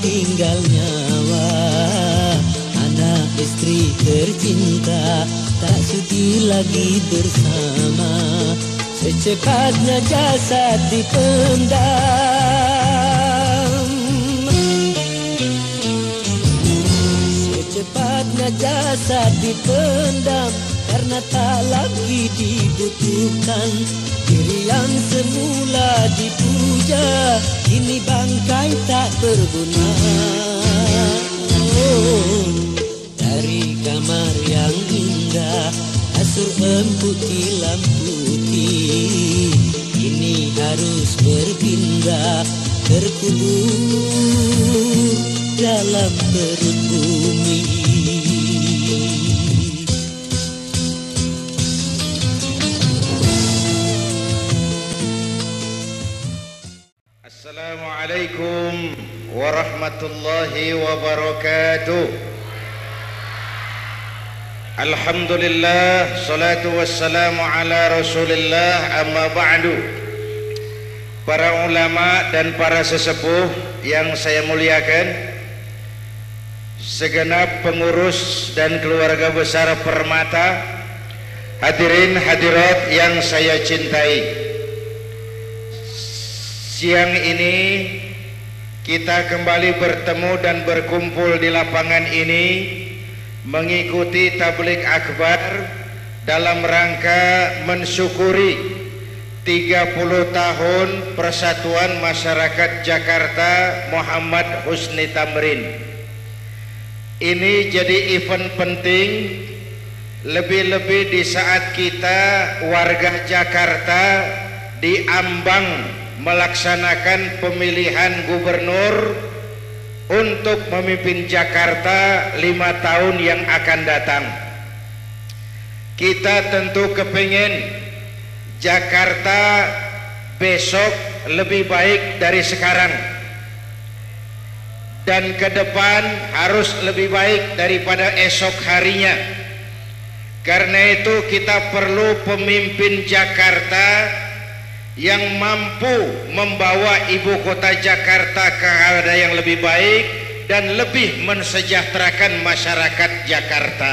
tinggal nyawa. Anak istri tercinta Tak sudi lagi bersama. Secepatnya jasad dipendam. Secepatnya jasad dipendam Karena tak lagi dibutuhkan Diri yang semula dipuja Kini bangkai tak berguna. Oh, Dari kamar yang indah Kasur empuk tilam putih Kini harus berpindah Terkubur dalam perut bumi warahmatullahi wabarakatuh. Alhamdulillah Salatu wassalamu ala rasulillah Amma ba'du. Para ulama dan para sesepuh Yang saya muliakan Segenap pengurus dan keluarga besar Permata Hadirin hadirat yang saya cintai. Siang ini kita kembali bertemu dan berkumpul di lapangan ini mengikuti tablik akbar dalam rangka mensyukuri 30 tahun Persatuan Masyarakat Jakarta Muhammad Husni Tamrin. Ini jadi event penting lebih-lebih di saat kita warga Jakarta diambang melaksanakan pemilihan gubernur untuk memimpin Jakarta lima tahun yang akan datang. Kita tentu kepingin Jakarta besok lebih baik dari sekarang dan ke depan harus lebih baik daripada esok harinya. Karena itu kita perlu pemimpin Jakarta yang mampu membawa ibu kota Jakarta ke arah yang lebih baik dan lebih mensejahterakan masyarakat Jakarta.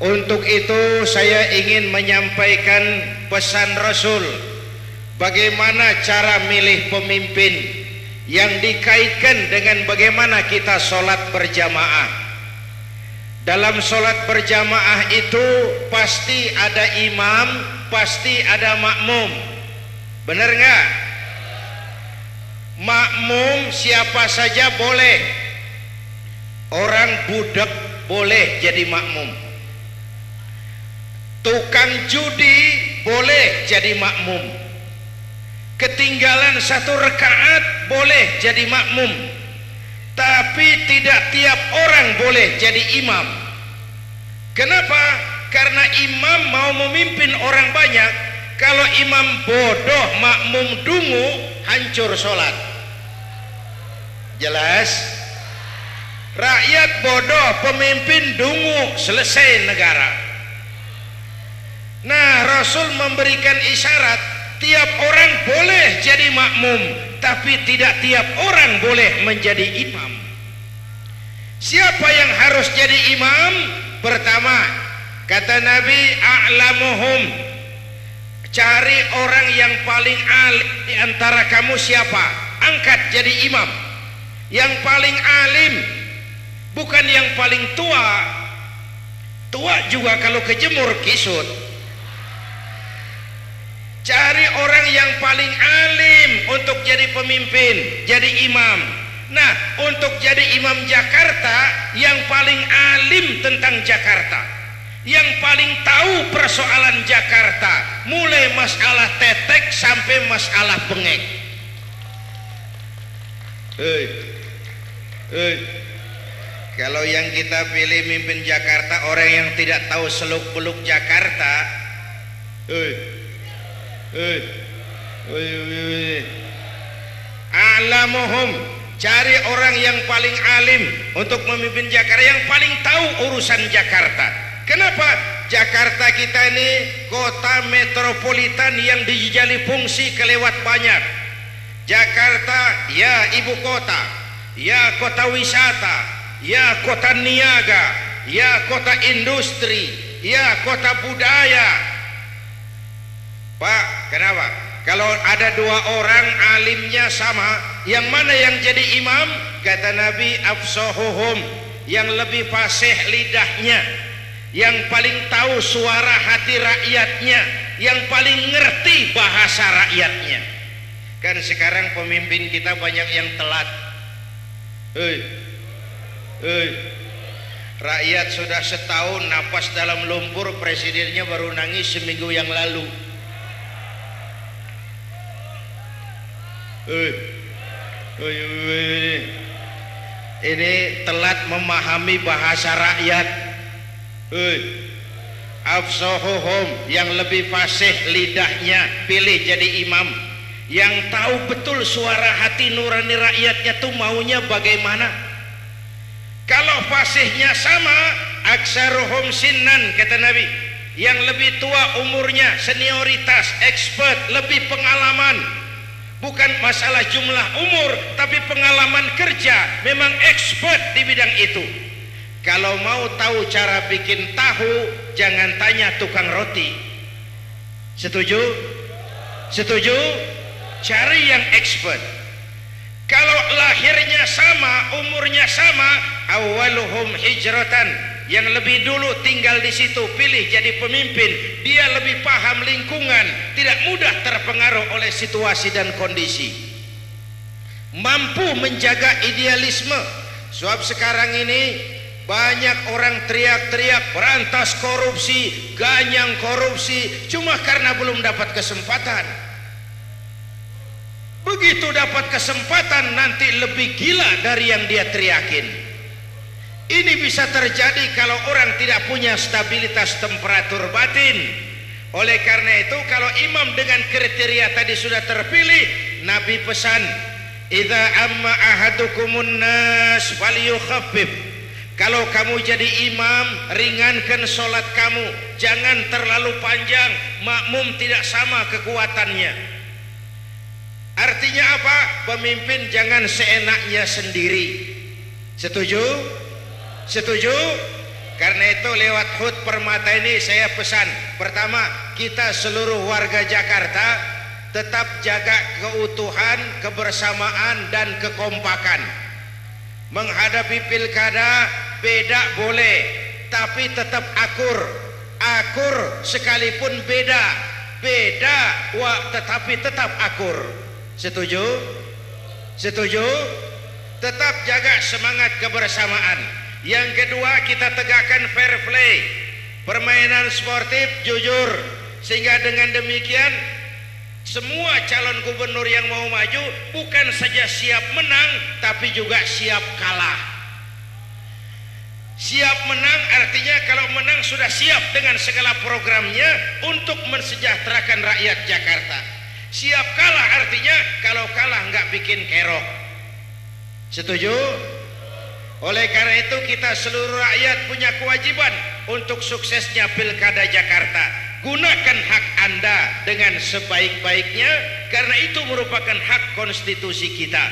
Untuk itu saya ingin menyampaikan pesan Rasul bagaimana cara milih pemimpin yang dikaitkan dengan bagaimana kita sholat berjamaah. Dalam sholat berjamaah itu pasti ada imam, pasti ada makmum. Benar nggak? Makmum siapa saja boleh. Orang budak boleh jadi makmum. Tukang judi boleh jadi makmum. Ketinggalan satu rekaat boleh jadi makmum. Tapi tidak tiap orang boleh jadi imam. Kenapa? Karena imam mau memimpin orang banyak kalau imam bodoh makmum dungu hancur sholat jelas? Rakyat bodoh pemimpin dungu selesai negara. Nah Rasul memberikan isyarat tiap orang boleh jadi makmum tapi tidak tiap orang boleh menjadi imam. Siapa yang harus jadi imam? Pertama kata Nabi a'lamuhum Cari orang yang paling alim di antara kamu siapa? Angkat jadi imam. Yang paling alim bukan yang paling tua. Tua juga kalau kejemur kisut. Cari orang yang paling alim untuk jadi pemimpin, jadi imam. Nah, untuk jadi imam Jakarta yang paling alim tentang Jakarta yang paling tahu persoalan Jakarta mulai masalah tetek sampai masalah bengek. Hei hei. Kalau yang kita pilih mimpin Jakarta orang yang tidak tahu seluk beluk Jakarta hei hei hei. Alamuhum cari orang yang paling alim untuk memimpin Jakarta. Yang paling tahu urusan Jakarta Kenapa Jakarta kita ini kota metropolitan yang dijali fungsi kelewat banyak. Jakarta ya ibu kota. ya kota wisata, ya kota niaga, ya kota industri, ya kota budaya. Pak, kenapa? Kalau ada dua orang alimnya sama, yang mana yang jadi imam? Kata Nabi afsahuhum, yang lebih fasih lidahnya, yang paling tahu suara hati rakyatnya, yang paling ngerti bahasa rakyatnya. Kan sekarang pemimpin kita banyak yang telat. Hei, hei, rakyat sudah setahun napas dalam lumpur, presidennya baru nangis seminggu yang lalu. Hei, hei. Ini telat memahami bahasa rakyat. Hei, afsohuhum yang lebih fasih lidahnya pilih jadi imam. Yang tahu betul suara hati nurani rakyatnya tuh maunya bagaimana? Kalau fasihnya sama aksaruhum sinnan kata Nabi. Yang lebih tua umurnya senioritas expert lebih pengalaman. Bukan masalah jumlah umur tapi pengalaman kerja memang expert di bidang itu kalau mau tahu cara bikin tahu jangan tanya tukang roti. Setuju? Setuju? Cari yang expert. Kalau lahirnya sama umurnya sama awaluhum hijratan. Yang lebih dulu tinggal di situ pilih jadi pemimpin. Dia lebih paham lingkungan. Tidak mudah terpengaruh oleh situasi dan kondisi. Mampu menjaga idealisme. Sebab sekarang ini banyak orang teriak-teriak berantas korupsi ganyang korupsi cuma karena belum dapat kesempatan. Begitu dapat kesempatan nanti lebih gila dari yang dia teriakin. Ini bisa terjadi kalau orang tidak punya stabilitas temperatur batin. Oleh karena itu kalau imam dengan kriteria tadi sudah terpilih Nabi pesan idza amma ahadukumun nas kalau kamu jadi imam ringankan solat kamu jangan terlalu panjang makmum tidak sama kekuatannya Artinya apa? Pemimpin jangan seenaknya sendiri. Setuju? Setuju? Karena itu lewat HUT Permata ini saya pesan. Pertama, kita seluruh warga Jakarta tetap jaga keutuhan, kebersamaan dan kekompakan. Menghadapi pilkada beda boleh, tapi tetap akur. Akur sekalipun beda, beda wa tetapi tetap akur. Setuju? Setuju? Tetap jaga semangat kebersamaan. Yang kedua kita tegakkan fair play. Permainan sportif jujur. Sehingga dengan demikian semua calon gubernur yang mau maju bukan saja siap menang tapi juga siap kalah. Siap menang artinya kalau menang sudah siap dengan segala programnya untuk mensejahterakan rakyat Jakarta. Siap kalah artinya kalau kalah nggak bikin kerok. Setuju? Oleh karena itu kita seluruh rakyat punya kewajiban untuk suksesnya Pilkada Jakarta. Gunakan hak Anda dengan sebaik-baiknya karena itu merupakan hak konstitusi kita.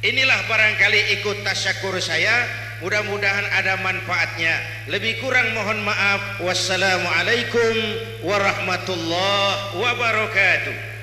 Inilah barangkali ikut tasyakur saya. Mudah-mudahan ada manfaatnya. Lebih kurang mohon maaf. Wassalamualaikum warahmatullahi wabarakatuh.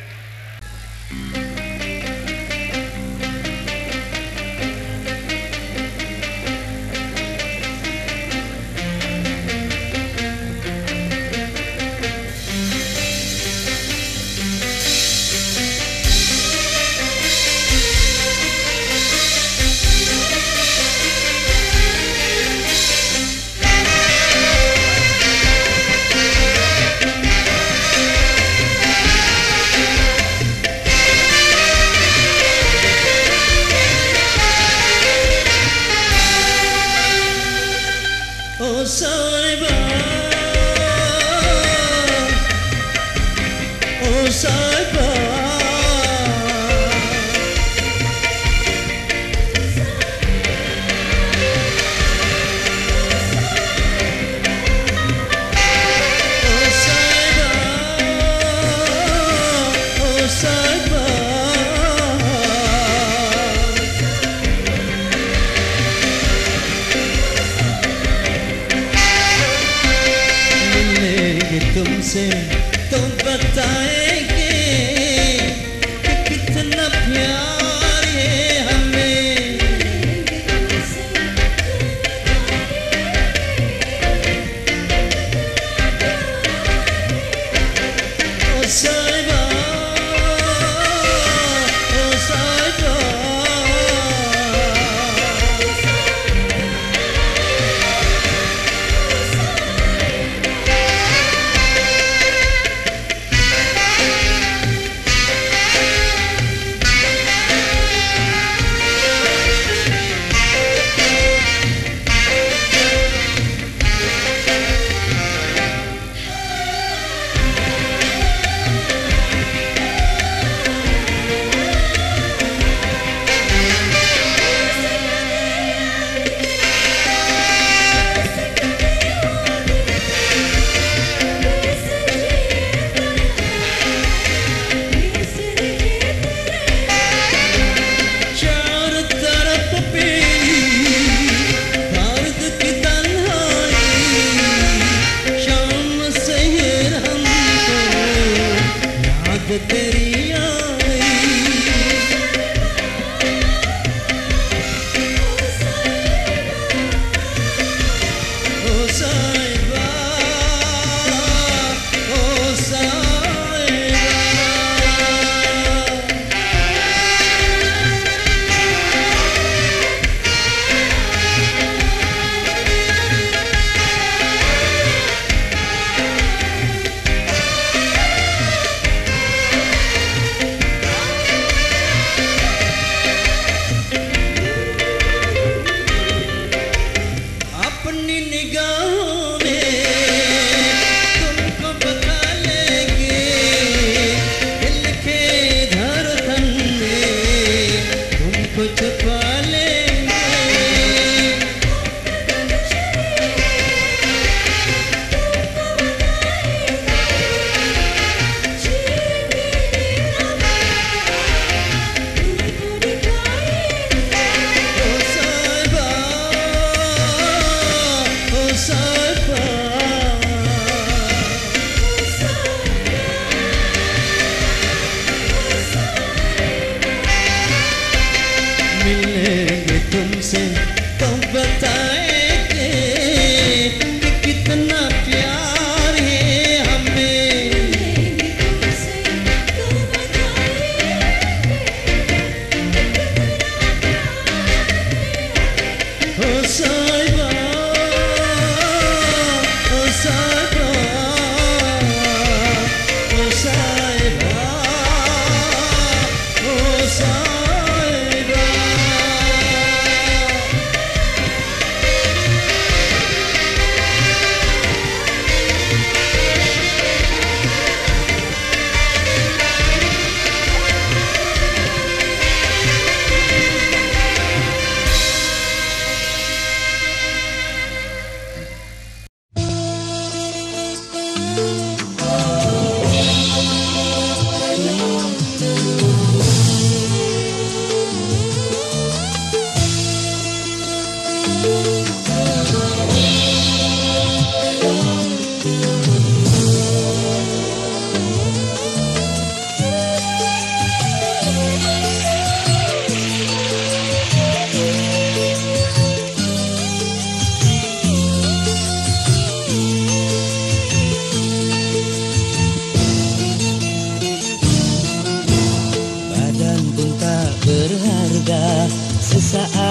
say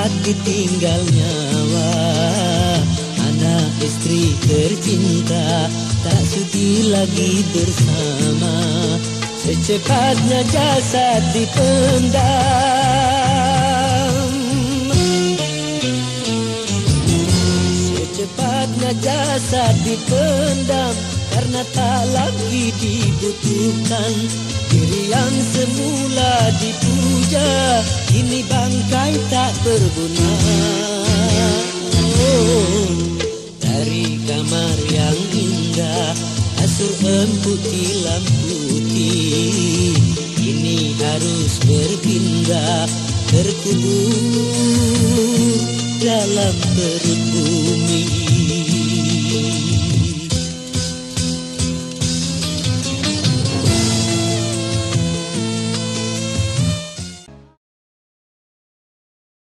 Sesaat ditinggal nyawa. Anak istri tercinta Tak sudi lagi bersama. Secepatnya jasad dipendam. Secepatnya jasad dipendam Karena tak lagi dibutuhkan Diri yang semula dipuja Kini bangkai tak berguna. Oh, Dari kamar yang indah Asur empuk tilam putih Kini harus berpindah Terkubur dalam perut bumi